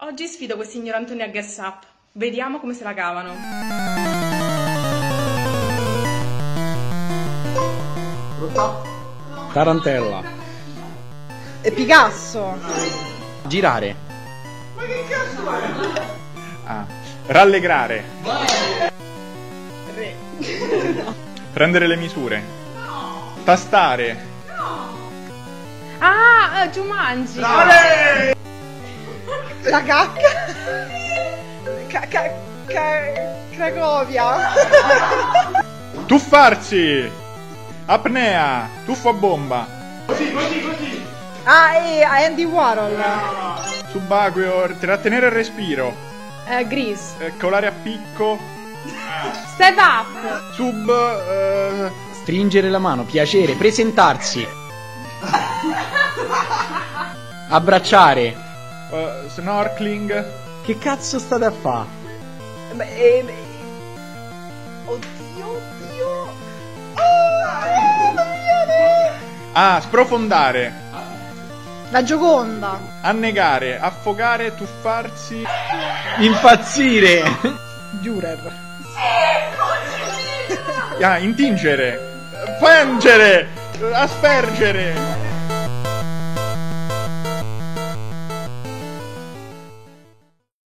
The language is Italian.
Oggi sfido questi ignorantoni a Guess Up. Vediamo come se la cavano. Tarantella. E Picasso. Girare. Ah. Rallegrare. Prendere le misure. Tastare. Ah, eh, Jumanji! La cacca. Ca- ca- ca- Cracovia. Tuffarsi. Apnea. Tuffo a bomba. Ah, e Andy Warhol. Subacqueo. Trattenere il respiro. Eh, Grease. eh, colare a picco. Step Up! Sub. eh, Stringere la mano. Piacere. Presentarsi. Abbracciare. Eh, snorkeling. Che cazzo state a fa? Beh, eh, beh. Oddio, oddio. Ah, non mi viene. Ah, sprofondare. La Gioconda. Annegare. Affogare. Tuffarsi. Impazzire. Giurer. Ah, intingere. Piangere. Aspergere.